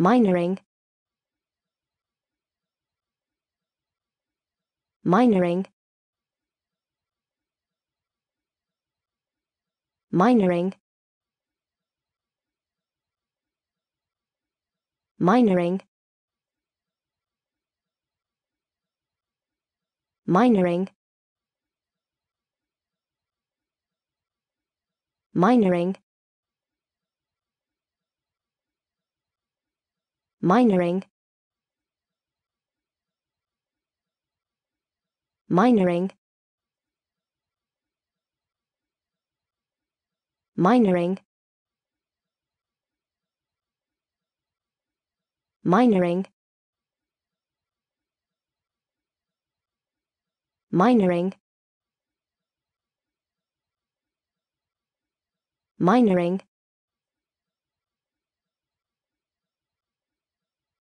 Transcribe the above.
minoring minoring minoring minoring minoring minoring minoring. Minoring. Minoring. Minoring. Minoring. Minoring